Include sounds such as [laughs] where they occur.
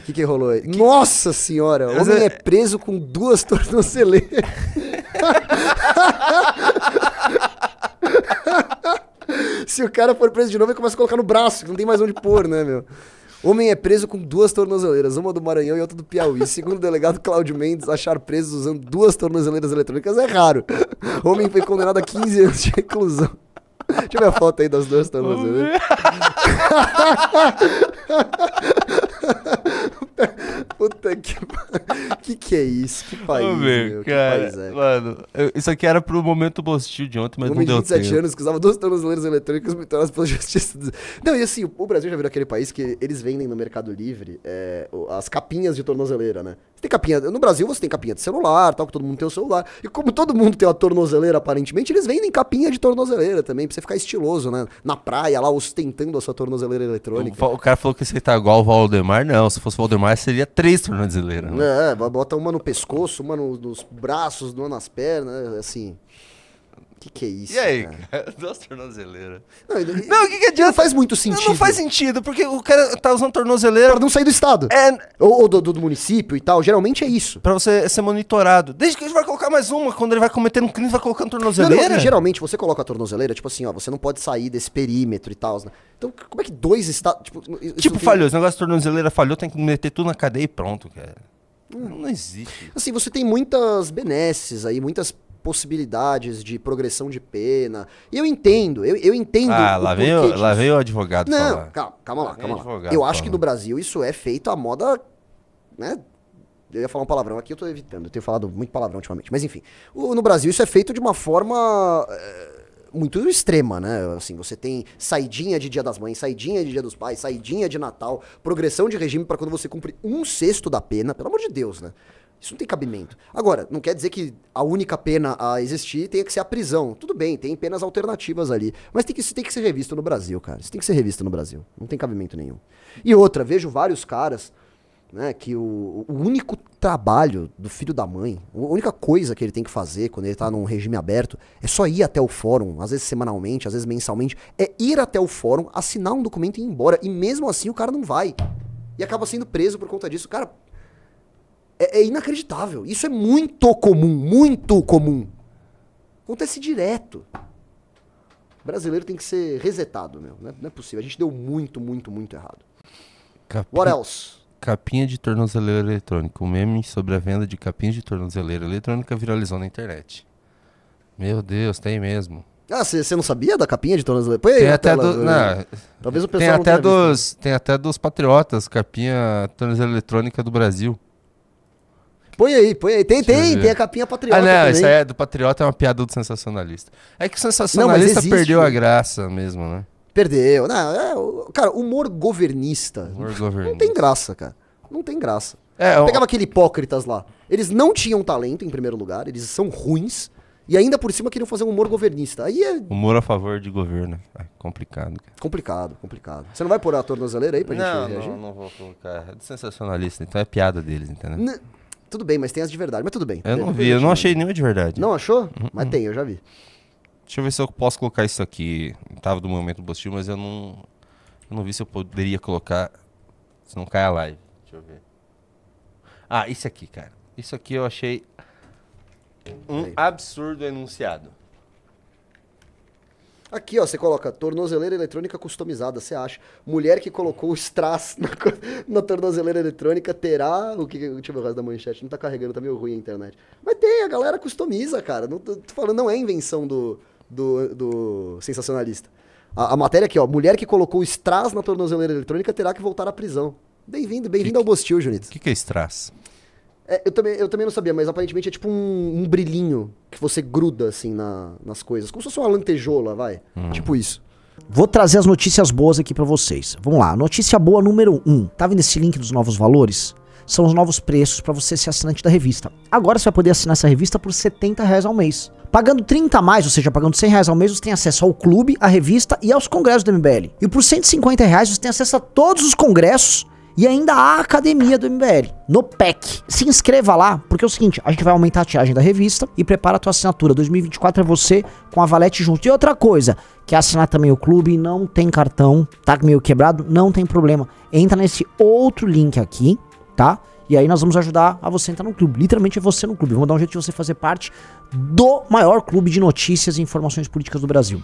O que, que rolou aí? Nossa senhora! O homem é- é preso com duas [laughs] tornozeleiras. Se o cara for preso de novo, ele começa a colocar no braço, que não tem mais onde pôr, né, meu? Homem é preso com duas tornozeleiras, uma do Maranhão e outra do Piauí. Segundo o delegado Cláudio Mendes, achar presos usando duas tornozeleiras eletrônicas é raro. Homem foi condenado a 15 anos de reclusão. Deixa eu ver a foto aí das duas tornozeleiras. [laughs] Puta [laughs] que. Que que é isso? Que país, ver, meu? Que cara. país é? Mano, eu- isso aqui era pro momento hostil de ontem, mas Um não homem de deu 27 tempo. anos que usava duas tornozeleiras eletrônicas monitoradas pela justiça. Não, e assim, o Brasil já virou aquele país que eles vendem no Mercado Livre é, as capinhas de tornozeleira, né? Tem capinha. No Brasil você tem capinha de celular, tal, que todo mundo tem o celular. E como todo mundo tem uma tornozeleira, aparentemente, eles vendem capinha de tornozeleira também, pra você ficar estiloso, né? Na praia, lá, ostentando a sua tornozeleira eletrônica. O, o cara falou que você tá igual o Valdemar. Não, se fosse o Valdemar, seria três tornozeleiras. né? É, bota uma no pescoço, uma no- nos braços, uma nas pernas, assim. Que, que é isso? E aí, cara? cara? [laughs] Duas tornozeleiras. Não, e- Não, o que, que adianta? Não faz muito Não, sentido. Não faz sentido, porque o cara tá usando tornozeleira. Pra não sair do estado. É Ou, ou do, do município e tal. Geralmente é isso. pra você ser monitorado. Desde que ele vai colocar mais uma, quando ele vai cometer um crime, vai colocando Não, tornozeleira. não, e geralmente você coloca a tornozeleira, tipo assim, ó, você não pode sair desse perímetro e tal. né? Então, como é que dois estados. Tipo, Tipo, tem- falhou. Esse negócio de tornozeleira falhou, tem que meter tudo na cadeia e pronto, cara. Hum. Não existe. Assim, você tem muitas benesses aí, muitas possibilidades de progressão de pena. E eu entendo, eu, eu entendo. Ah, lá porquê vem, o, lá disso. vem o advogado Não, falar. calma, calma lá, calma lá. Eu acho que no Brasil isso é feito à moda, né? Eu ia falar um palavrão aqui, eu tô evitando. Eu tenho falado muito palavrão ultimamente. Mas enfim, o- no Brasil isso é feito de uma forma é, muito extrema, né? Assim, você tem saidinha de Dia das Mães, saidinha de Dia dos Pais, saidinha de Natal, progressão de regime pra quando você cumpre um sexto da pena, pelo amor de Deus, né? Isso não tem cabimento. Agora, não quer dizer que a única pena a existir tenha que ser a prisão. Tudo bem, tem penas alternativas ali. Mas tem que, isso tem que ser revisto no Brasil, cara. Isso tem que ser revisto no Brasil. Não tem cabimento nenhum. E outra, vejo vários caras, né, que o, o único trabalho do filho da mãe, a única coisa que ele tem que fazer quando ele tá num regime aberto, é só ir até o fórum, às vezes semanalmente, às vezes mensalmente, é ir até o fórum, assinar um documento e ir embora. E mesmo assim o cara não vai. E acaba sendo preso por conta disso. Cara, é, é inacreditável. Isso é muito comum, muito comum. Acontece direto. O brasileiro tem que ser resetado, meu. Não é, não é possível. A gente deu muito, muito, muito errado. What else? capinha de tornozeleira eletrônica. O meme sobre a venda de capinhas de tornozeleira eletrônica viralizou na internet. Meu Deus, tem mesmo. Ah, você não sabia da capinha de tornozeleira? Põe Tem até, tela, do, né? Talvez o tem, pessoal não até tenha visto. dos, tem até dos patriotas, capinha tornozeleira eletrônica do Brasil. Põe aí, põe aí. Tem, Deixa eu tem, tem a capinha patriota ah, não, também. isso aí é do patriota, é uma piada do sensacionalista. É que o sensacionalista existe, perdeu a né? graça mesmo, né? Perdeu. Não, é, cara, humor governista. Humor Não governista. tem graça, cara. Não tem graça. É, o- Pegava aquele hipócritas lá. Eles não tinham talento, em primeiro lugar. Eles são ruins. E ainda por cima queriam fazer um humor governista. Aí é humor a favor de governo. É complicado, cara. complicado, complicado. Você não vai pôr a tornozeleira aí pra Não, gente reagir? não, não vou colocar. É sensacionalista, então é piada deles, entendeu? N- Tudo bem, mas tem as de verdade. Mas tudo bem. Eu não vi, eu não achei nenhuma de verdade. Não achou? Mas tem, eu já vi. Deixa eu ver se eu posso colocar isso aqui. Tava do momento positivo, mas eu não. Eu não vi se eu poderia colocar. Se não cai a live. Deixa eu ver. Ah, isso aqui, cara. Isso aqui eu achei um absurdo enunciado. Aqui, ó, você coloca tornozeleira eletrônica customizada, você acha. Mulher que colocou o strass [laughs] na, na tornozeleira eletrônica terá. O que, deixa eu ver o resto da manchete. Não tá carregando, tá meio ruim a internet. Mas tem, a galera customiza, cara. Não, tô, tô falando, não é invenção do, do, do sensacionalista. A, a matéria aqui, ó. Mulher que colocou o strass na tornozeleira eletrônica terá que voltar à prisão. Bem-vindo, bem-vindo ao Bostil, Junito. O que, que é strass? É, eu, também, eu também não sabia, mas aparentemente é tipo um, um brilhinho que você gruda assim na- nas coisas. Como se fosse uma lantejola, vai. Tipo isso. Vou trazer as notícias boas aqui pra vocês. Vamos lá, notícia boa número 1. Um. Tá vendo esse link dos novos valores? São os novos preços pra você ser assinante da revista. Agora você vai poder assinar essa revista por 70 reais ao mês. Pagando 30 a mais, ou seja, pagando 100 reais ao mês, você tem acesso ao clube, à revista e aos congressos do MBL. E por 150 reais você tem acesso a todos os congressos e ainda a academia do MBL, no PEC. Se inscreva lá, porque é o seguinte, a gente vai aumentar a tiragem da revista e prepara a tua assinatura. 2024 é você com a Valete junto. E outra coisa, quer assinar também o clube, não tem cartão, tá meio quebrado, não tem problema. Entra nesse outro link aqui, tá? E aí nós vamos ajudar a você entrar no clube. Literalmente é você no clube. Vamos dar um jeito de você fazer parte do maior clube de notícias e informações políticas do Brasil.